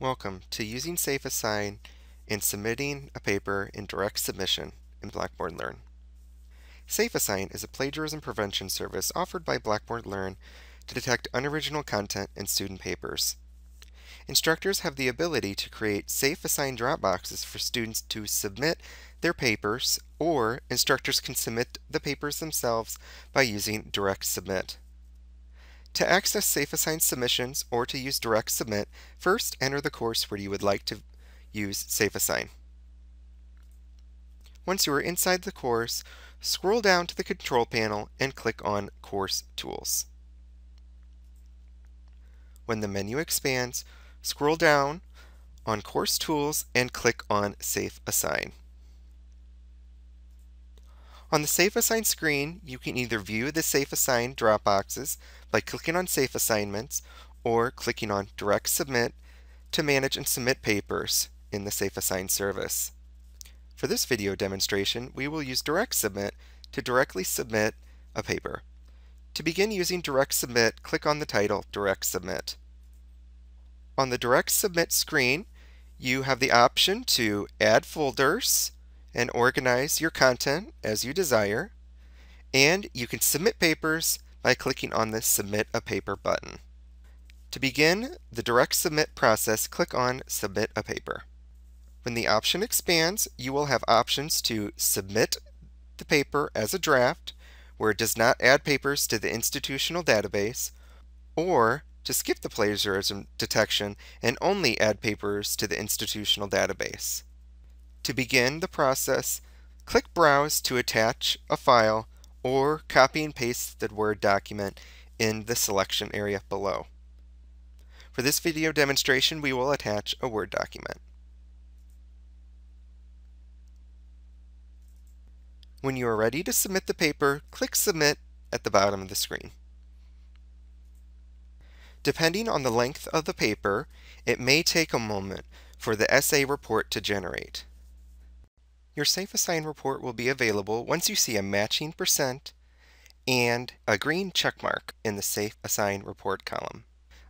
Welcome to using SafeAssign and submitting a paper in direct submission in Blackboard Learn. SafeAssign is a plagiarism prevention service offered by Blackboard Learn to detect unoriginal content in student papers. Instructors have the ability to create safe drop boxes for students to submit their papers, or instructors can submit the papers themselves by using Direct Submit. To access SafeAssign submissions or to use Direct Submit, first enter the course where you would like to use SafeAssign. Once you are inside the course, scroll down to the control panel and click on Course Tools. When the menu expands, scroll down on Course Tools and click on SafeAssign. On the SafeAssign screen, you can either view the SafeAssign drop boxes by clicking on Safe Assignments or clicking on Direct Submit to manage and submit papers in the SafeAssign service. For this video demonstration, we will use Direct Submit to directly submit a paper. To begin using Direct Submit, click on the title Direct Submit. On the Direct Submit screen, you have the option to add folders, and organize your content as you desire. And you can submit papers by clicking on the Submit a Paper button. To begin the direct submit process, click on Submit a Paper. When the option expands, you will have options to submit the paper as a draft, where it does not add papers to the institutional database, or to skip the plagiarism detection and only add papers to the institutional database. To begin the process, click Browse to attach a file or copy and paste the Word document in the selection area below. For this video demonstration, we will attach a Word document. When you are ready to submit the paper, click Submit at the bottom of the screen. Depending on the length of the paper, it may take a moment for the essay report to generate. Your SafeAssign report will be available once you see a matching percent and a green checkmark in the SafeAssign report column.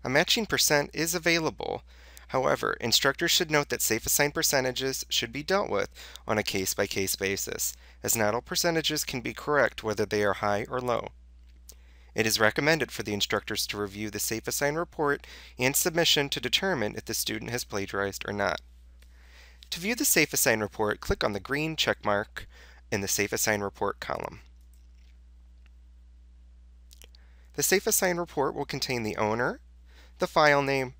A matching percent is available. However, instructors should note that SafeAssign percentages should be dealt with on a case-by-case -case basis, as not all percentages can be correct whether they are high or low. It is recommended for the instructors to review the SafeAssign report and submission to determine if the student has plagiarized or not. To view the SafeAssign report, click on the green check mark in the SafeAssign report column. The SafeAssign report will contain the owner, the file name,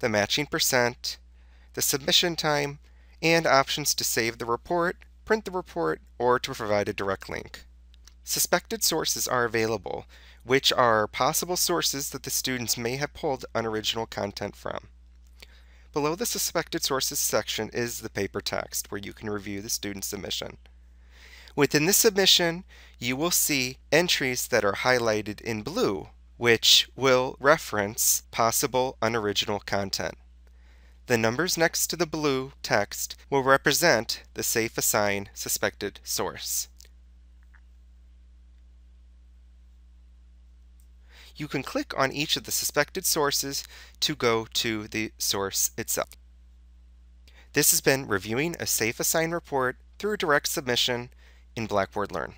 the matching percent, the submission time, and options to save the report, print the report, or to provide a direct link. Suspected sources are available, which are possible sources that the students may have pulled unoriginal content from. Below the Suspected Sources section is the paper text where you can review the student submission. Within the submission, you will see entries that are highlighted in blue, which will reference possible unoriginal content. The numbers next to the blue text will represent the SafeAssign suspected source. You can click on each of the suspected sources to go to the source itself. This has been reviewing a SafeAssign report through direct submission in Blackboard Learn.